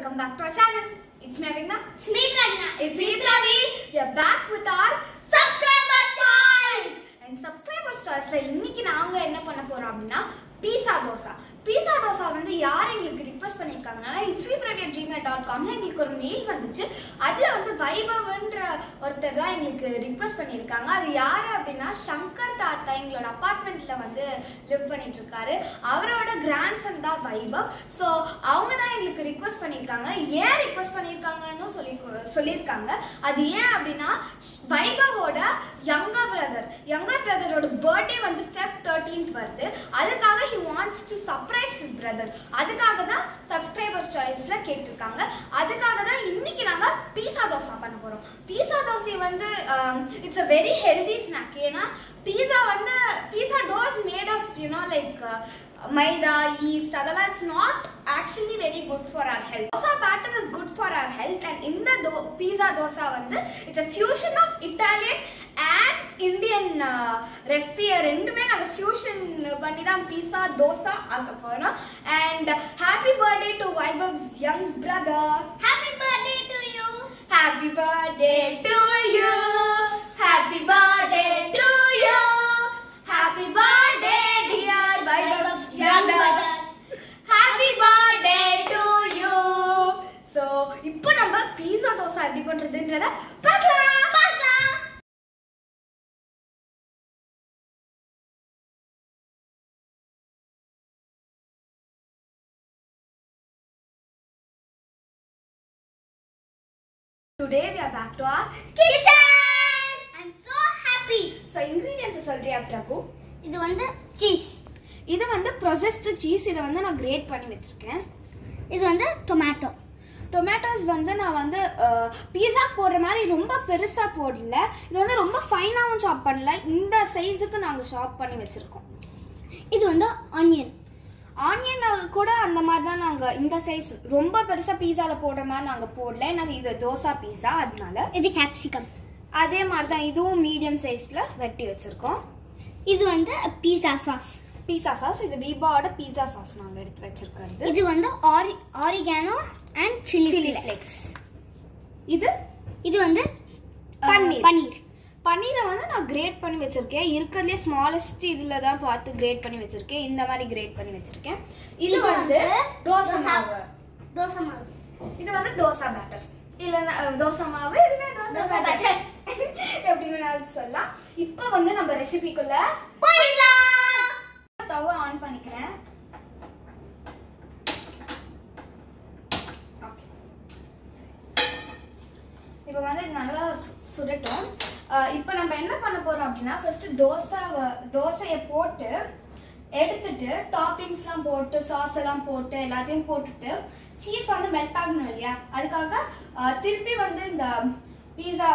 welcome back to our channel. It's me Avigna. It's me, Pragna. It's me Ravi. We are back with our Subscriber choice. and subscribers choiceல இன்னைக்கு நாங்க என்ன பண்ண போறோம் அப்படின்னா பீஸா தோசா பீஸா தோசா வந்து யார் எங்களுக்கு ரிக்வஸ்ட் பண்ணியிருக்காங்கன்னா it's we private Gmail dot காம்ல எங்களுக்கு ஒரு மெயில் வந்துச்சு. அதில் வந்து வைபவன்ற ஒருத்தர் தான் எங்களுக்கு ரிக்வஸ்ட் பண்ணியிருக்காங்க. அது யார் அப்படின்னா சங்கர் தாத்தா எங்களோட அப்பார்ட்மெண்ட்டில் வந்து லிவ் பண்ணிட்டு இருக்காரு அவரோட கிராண்ட்சன் தான் வைபவ். ஸோ அவங்க தான் எங்களுக்கு ரிக்வஸ்ட் பண்ணியிருக்காங்க. ஏன் ரிக்வஸ்ட் பண்ணியிருக்காங்கன்னு சொல்லி சொல்லியிருக்காங்க. அது ஏன் அப்படின்னா வைபவோட யங்கர் பிரதர் யங்கர் பிரதரோட பர்த்டே வந்து ஃபெப் தேர்ட்டீன்த் வருது. அதுக்காக he wants to surprise his brother அதுக்காக தான் சப்ஸ்கிரைபர்ஸ் சாய்ஸில் கேட்டிருக்காங்க. அதுக்காக தான் இன்னைக்கு நாங்கள் பீஸா தோசை பண்ண போகிறோம் பீஸா தோசை வந்து it's a very healthy snack ஏன்னா பீஸா வந்து pizza dough made of you know like maida yeast அதெல்லாம் it's not actually very good for our health dosa batter is good for our health and இந்த தோ pizza dosa வந்து it's a fusion of Italian and Indian ரெசிபியை ரெண்டுமே நாங்கள் fusion பண்ணி தான் பீஸா தோசா ஆக்க போகிறோம் and happy birthday to Vaibhav's young brother Happy birthday to you. Happy birthday to you happy birthday to you happy birthday dear Vaibhav's young brother happy birthday to you so இப்போ நம்ம pizza dosa எப்படி பண்றதுன்றத today we are back to our Kitchen. I'm so happy. So ingredients சொல்றியா பிரகு இது வந்து cheese இது வந்து ப்ரொசஸ்டு cheese இதை வந்து நான் கிரேட் பண்ணி வச்சிருக்கேன். இது வந்து டொமேட்டோ டொமேட்டோஸ் வந்து நான் வந்து பீஸா போடுற மாதிரி ரொம்ப பெருசா போடல. இது வந்து ரொம்ப ஃபைனாகவும் சாப் பண்ணல. இந்த சைஸுக்கு நாங்கள் ஷாப் பண்ணி வச்சிருக்கோம். இது வந்து ஆனியன் ஆனியன் கூட அந்த மாதிரி தான் நாங்கள் இந்த சைஸ் ரொம்ப பெருசா பீஸால போடுற மாதிரி நாங்கள் போடல. நாங்கள் இது தோசா பீஸா அதனால இது கேப்சிகம் அதே மாதிரி தான் இதுவும் மீடியம் சைஸ்ல வெட்டி வச்சிருக்கோம். இது வந்து பீஸா சாஸ் பீஸா சாஸ் இது பீபாவோட பீஸா சாஸ் நாங்கள் எடுத்து வச்சிருக்கிறது. இது வந்து ore oregano and chilli chilli flakes இது? இது வந்து பன்னீர். பன்னீர். பன்னீரை வந்து நான் கிரேட் பண்ணி வச்சிருக்கேன். இருக்கிறதுலே ஸ்மாலஸ்ட் இதுல தான் பார்த்து கிரேட் பண்ணி வச்சிருக்கேன். இந்த மாதிரி கிரேட் பண்ணி வச்சிருக்கேன். இது வந்து தோசை. மாவு. தோசை மாவு. இது வந்து தோசை பேட்டர் இல்லைன்னா தோசை மாவு இல்லைன்னா தோசை பேட்டர் எப்படின்னு சொல்லலாம். இப்போ வந்து நம்ம ரெசிபிக்குள்ள போயிடலாம். ஸ்டவ் ஆன் பண்ணிக்கிறேன். இப்போ வந்து நல்லா சுடட்டும். இப்போ நம்ம என்ன பண்ண போறோம் அப்படின்னா ஃபர்ஸ்ட் தோசை தோசையை போட்டு எடுத்துட்டு டாப்பிங்ஸ்லாம் போட்டு சாஸ் எல்லாம் போட்டு எல்லாத்தையும் போட்டுட்டு சீஸ் வந்து மெல்ட் ஆகணும் இல்லையா? அதுக்காக திருப்பி வந்து இந்த பீஸா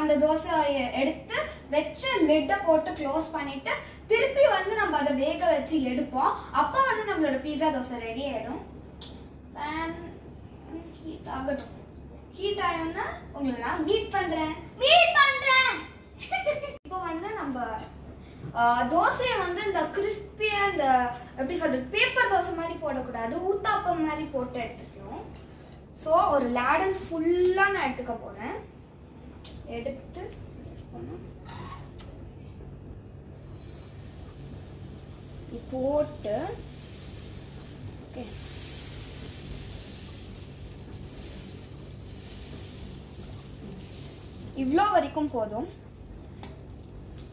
அந்த தோசையை எடுத்து வச்சு லிட்டை போட்டு க்ளோஸ் பண்ணிட்டு திருப்பி வந்து நம்ம அதை வேக வச்சு எடுப்போம். அப்போ வந்து நம்மளோட பீஸா தோசை ரெடி ஆகிடும் ஹீட் ஆகட்டும். ஹீட் ஆயிடும்னா உங்களை நான் மீட் பண்றேன். மீட் பண்றேன். இப்போ வந்து நம்ம தோசையை வந்து இந்த கிறிஸ்பியா இந்த எப்படி சொல்றது பேப்பர் தோசை மாதிரி போடக்கூடாது. ஊத்தாப்பம் மாதிரி போட்டு எடுத்துக்கணும். ஸோ ஒரு லேடல் ஃபுல்லாக நான் எடுத்துக்க போறேன். எடுத்து போட்டு ஓகே இவ்வளோ வரைக்கும் போதும்.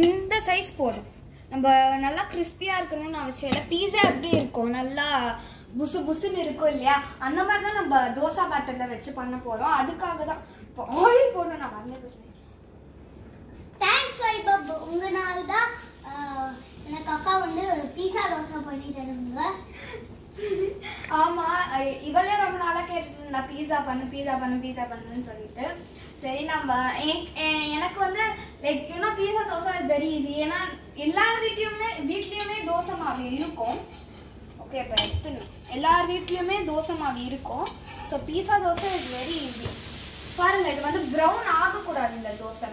இந்த சைஸ் போதும். நம்ம நல்லா கிறிஸ்பியாக இருக்கணும்னு அவசியம் இல்லை. பீஸா எப்படி இருக்கும் நல்லா புசு புசுன்னு இருக்கும் இல்லையா அந்த மாதிரி தான் நம்ம தோசா பேட்டரில் வச்சு பண்ண போகிறோம் அதுக்காக தான் இப்போ ஆயில் போடணும். நான் போயிட்டேன் தேங்க்ஸ் வைபப் உங்களால தான் எனக்கு அக்கா வந்து பீஸா தோசை பண்ணி தருவாங்க. ஆமா அஹ் இவளே ரொம்ப நாளா கேட்டுட்டு இருந்தா பீஸா பண்ணு பீஸா பண்ணு பீஸா பண்ணுன்னு சொல்லிட்டு. சரி நம்ம எனக்கு வந்து like you know pizza dosa is very easy ஏன்னா எல்லார் வீட்லயுமே வீட்லயுமே தோசை மாவு இருக்கும். ஓகே இப்போ எடுத்துணும் எல்லார் வீட்லயுமே தோசை மாவு இருக்கும். So pizza dosa is very easy பாருங்க இது வந்து ப்ரௌன் ஆகக்கூடாது இந்த தோசை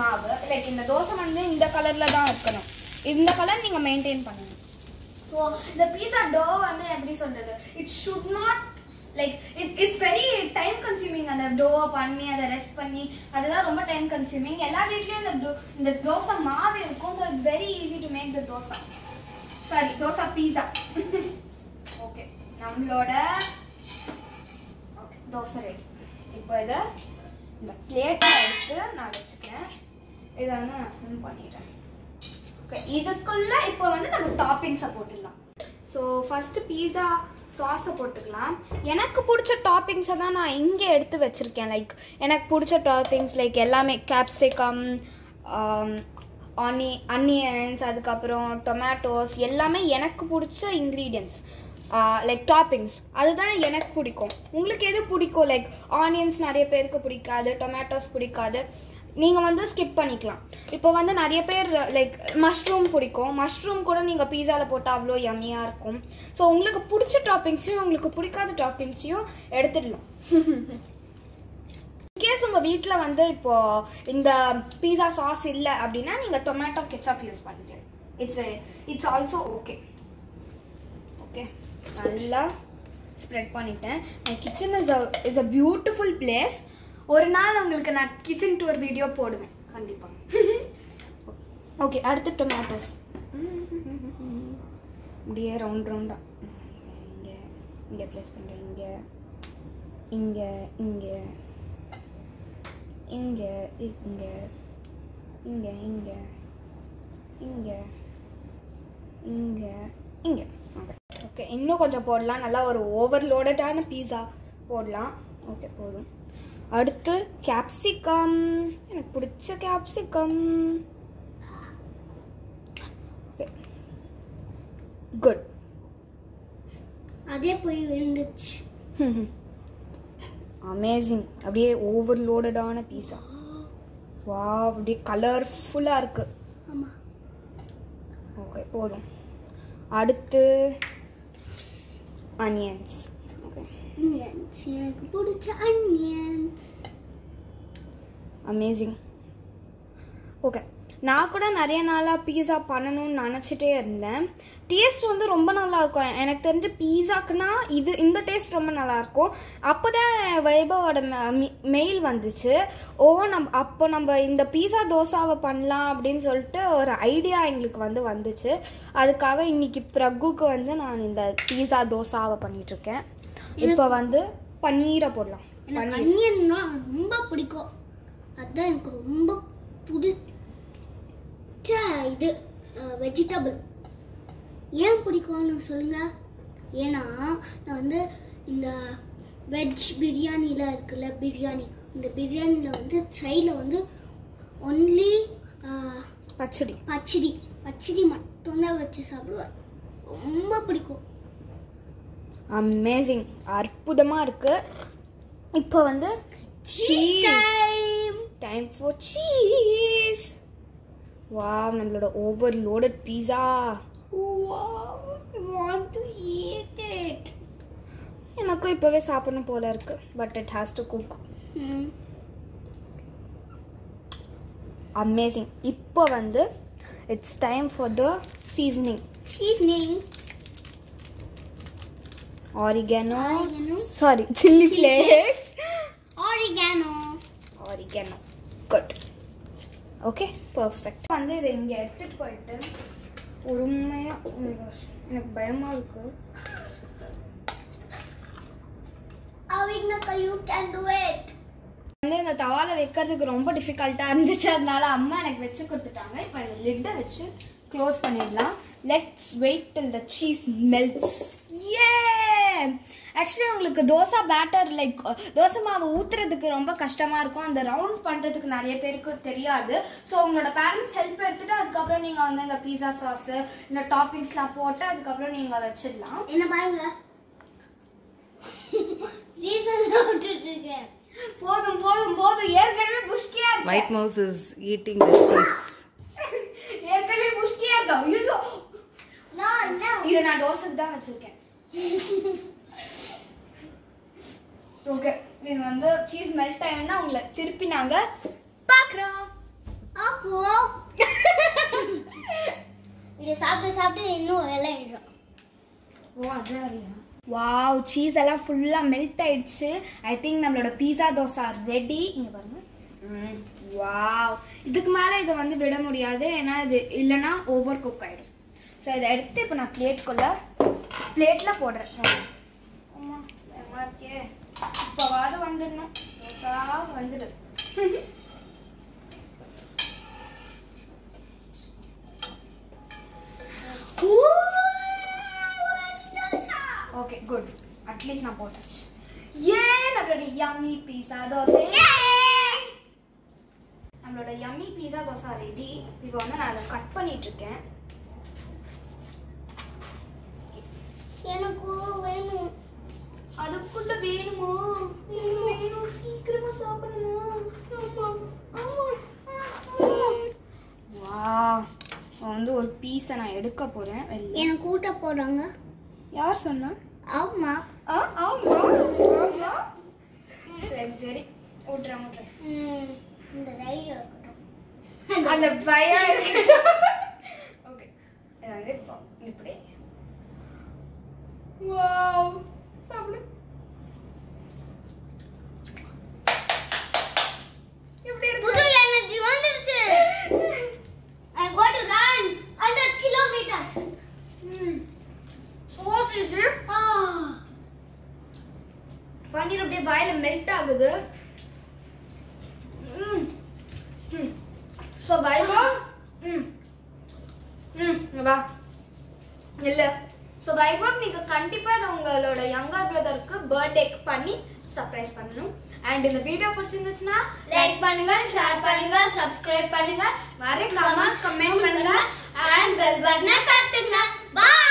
மாவு. லைக் இந்த தோசை வந்து இந்த கலர்ல தான் இருக்கணும். இந்த கலர் நீங்க மெயின்டைன் பண்ணணும். ஸோ இந்த பீஸா டோ வந்து எப்படி சொல்றது? It should not like it it's very time consuming அந்த டோவை பண்ணி அதை ரெஸ்ட் பண்ணி அதெல்லாம் ரொம்ப டைம் கன்சியூமிங் எல்லா வீட்லேயும் இந்த டோ இந்த தோசை மாவு இருக்கும். So it's very easy to make the dosa. Sorry dosa pizza okay நம்மளோட ஓகே தோசை ரெடி இப்போ இதை இந்த பிளேட்டை எடுத்து நான் வச்சுக்கிறேன். இதை வந்து நான் சிம் பண்ணிடுறேன். ஓகே இதுக்குள்ளே இப்போ வந்து நம்ம டாப்பிங்ஸை போட்டுடலாம். ஸோ ஃபஸ்ட்டு பீஸா சாஸை போட்டுக்கலாம். எனக்கு பிடிச்ச டாப்பிங்ஸை தான் நான் இங்கே எடுத்து வச்சுருக்கேன். லைக் எனக்கு பிடிச்ச டாப்பிங்ஸ் லைக் எல்லாமே கேப்சிகம் ஆனி அனியன்ஸ் அதுக்கப்புறம் டொமேட்டோஸ் எல்லாமே எனக்கு பிடிச்ச இன்க்ரீடியன்ட்ஸ் லைக் டாப்பிங்ஸ் அதுதான் எனக்கு பிடிக்கும். உங்களுக்கு எது பிடிக்கும்? லைக் ஆனியன்ஸ் நிறைய பேருக்கு பிடிக்காது டொமேட்டோஸ் பிடிக்காது. நீங்கள் வந்து ஸ்கிப் பண்ணிக்கலாம். இப்போ வந்து நிறைய பேர் லைக் மஷ்ரூம் பிடிக்கும். மஷ்ரூம் கூட நீங்கள் பீஸாவில் போட்டால் அவ்வளோ யம்மியாக இருக்கும். ஸோ உங்களுக்கு பிடிச்ச டாப்பிங்ஸையும் உங்களுக்கு பிடிக்காத டாப்பிங்ஸையும் எடுத்துடலாம். இன்கேஸ் உங்கள் வீட்டில் வந்து இப்போது இந்த பீஸா சாஸ் இல்லை அப்படின்னா நீங்கள் டொமேட்டோ கெச்சப் யூஸ் பண்ணிக்கலாம் it's it's also okay okay நல்லா ஸ்ப்ரெட் பண்ணிட்டேன். My kitchen is a is a beautiful place ஒரு நாள் உங்களுக்கு நான் கிச்சன் டூர் வீடியோ போடுவேன். கண்டிப்பாக ஓகே அடுத்து டொமேட்டோஸ் இப்படியே ரவுண்ட் ரவுண்டாக இங்கே இங்கே ப்ளேஸ் பண்ணுறேன் இங்கே இங்கே இங்கே இங்கே இங்கே இங்கே இங்கே இங்கே இங்கே இங்கே. ஓகே இன்னும் கொஞ்சம் போடலாம். நல்லா ஒரு ஓவர்லோடடான பீஸா போடலாம். ஓகே போதும். அடுத்து கேப்சிகம் எனக்கு பிடிச்ச கேப்சிகம் ஓகே குட் அதே போய் விழுந்துச்சு. அமேசிங் அப்படியே ஓவர்லோடடான பீஸா வா அப்படியே கலர்ஃபுல்லாக இருக்கு. ஓகே போதும். அடுத்து அனியன்ஸ் எனக்கு பிடிச்ச onions. அமேசிங் ஓகே நான் கூட நிறைய நாளாக பீஸா பண்ணணும்னு நினச்சிட்டே இருந்தேன். டேஸ்ட் வந்து ரொம்ப நல்லா இருக்கும். எனக்கு தெரிஞ்ச பீஸாக்குனா இது இந்த டேஸ்ட் ரொம்ப நல்லா இருக்கும். அப்போ தான் வைபவோட மெயில் வந்துச்சு. ஓ நம் அப்போ நம்ம இந்த பீஸா தோசாவை பண்ணலாம் அப்படின்னு சொல்லிட்டு ஒரு ஐடியா எங்களுக்கு வந்து வந்துச்சு. அதுக்காக இன்னைக்கு பிரகுக்கு வந்து நான் இந்த பீஸா தோசாவை பண்ணிட்டு இருக்கேன். இப்போ வந்து பன்னீரை போடலாம். எனக்கு அனியன்னா ரொம்ப பிடிக்கும். அதான் எனக்கு ரொம்ப பிடிச்ச இது வெஜிடபிள் ஏன் பிடிக்கும்னு சொல்லுங்க? ஏன்னா நான் வந்து இந்த வெஜ் பிரியாணியில் இருக்குல்ல பிரியாணி. இந்த பிரியாணியில் வந்து சைடில் வந்து ஒன்லி பச்சடி. பச்சடி. பச்சடி மட்டும்தான் வச்சு சாப்பிடுவேன். ரொம்ப பிடிக்கும். அமேசிங் அற்புதமாக இருக்கு. இப்போ வந்து Cheese. Time. Time for cheese வா நம்மளோட பீஸா to eat it. எனக்கும் இப்போவே சாப்பிடணும் போல இருக்கு. But it has to cook. Amazing இப்போ வந்து it's time for the seasoning Seasoning. Oregano Oregano. Sorry chilli flakes Oregano. Oregano good okay perfect வந்து இதை இங்கே எடுத்துட்டு போயிட்டு பொறுமையாக எனக்கு பயமாக இருக்கு. Avignaka, you can do it. வந்து இந்த தவால வைக்கிறதுக்கு ரொம்ப டிஃபிகல்ட்டாக இருந்துச்சு. அதனால அம்மா எனக்கு வச்சு கொடுத்துட்டாங்க. இப்போ லிட்டை வச்சு க்ளோஸ் பண்ணிடலாம். Let's wait till the cheese melts a actually உங்களுக்கு தோசை பேட்டர் லைக் தோசை மாவு ஊற்றுறதுக்கு ரொம்ப கஷ்டமாக இருக்கும். அந்த ரவுண்ட் பண்ணுறதுக்கு நிறைய பேருக்கு தெரியாது. ஸோ உங்களோட பேரண்ட்ஸ் ஹெல்ப் எடுத்துட்டு அதுக்கப்புறம் நீங்கள் வந்து இந்த பீஸா சாஸு இந்த டாப்பிங்ஸ்லாம் போட்டு அதுக்கப்புறம் நீங்கள் வச்சிடலாம். என்ன பாருங்க? போதும் போதும் போதும். ஏற்கனவே புஷ்டியாக இருக்கு White mouse is eating the cheese. ஏற்கனவே புஷ்டியா இருக்கா? ஐயோ no. இதை நான் தோசைக்கு தான் வச்சிருக்கேன். ஓகே இது வந்து சீஸ் மெல்ட் ஆயிடும்னா உங்களை திருப்பி நாங்க பார்க்குறோம். அப்போ இதை சாப்பிட்டு சாப்பிட்டு இன்னும் விளையிடும் ஓ அதான் வாவ் சீஸ் எல்லாம் ஃபுல்லாக மெல்ட் ஆயிடுச்சு. ஐ திங்க் நம்மளோட பீஸா தோசை ரெடி இங்கே பாருங்க. வாவ் இதுக்கு மேலே இதை வந்து விட முடியாது. ஏன்னா இது இல்லைன்னா ஓவர் குக் ஆகிடும் ஸோ இதை எடுத்து இப்போ நான் பிளேட்குள்ள பிளேட்டில் போடுறேன் பயமா இருக்கே? இப்போவாது வந்துடணும். தோசா வந்துடு. ஓகே குட் அட்லீஸ்ட் நான் போட்டாச்சு ஏன் நம்மளோட யம்மி பீஸா தோசை? நம்மளோட யம்மி பீஸா தோசை ரெடி இப்போ வந்து நான் அதை கட் பண்ணிட்டு இருக்கேன் எனக்கு வேணும் அதுக்குள்ள வேணுமா? வேணும் வேணும். சீக்கிரமா சாப்பிடணும். வா வந்து ஒரு பீஸை நான் எடுக்க போறேன். வெளிய எனக்கு கூட்ட போறாங்க. யார் சொன்னா? ஆமா ஆ ஆமா ஆமா சரி சரி. ஊட்டுறேன். ம், இந்த தைரியம் இருக்கட்டும். அந்த பயம் இருக்கட்டும். ஓகே. இது வந்து இப்போ இப்படி. வாவ். சாப்பிடு எப்படி இருக்கு புது எனர்ஜி வந்துருச்சு I got to run 100 kilometers. Hmm so cheese Ah. Paneer அப்படியே வாயில மெல்ட் ஆகுது ம் ம் ஸோ வைபா ம் ம் இங்க வா. இல்ல. ஸோ வைபவ் நீங்க கண்டிப்பா இதை உங்களோட யங்கர் பிரதருக்கு பர்த்டேக்கு பண்ணி சர்ப்ரைஸ் பண்ணணும். அண்ட் இந்த வீடியோ பிடிச்சிருந்துச்சுன்னா லைக் பண்ணுங்க ஷேர் பண்ணுங்க சப்ஸ்கிரைப் பண்ணுங்க. மறக்காம கமெண்ட் பண்ணுங்க. அண்ட் பெல் பட்டனை தட்டுங்க. பாய்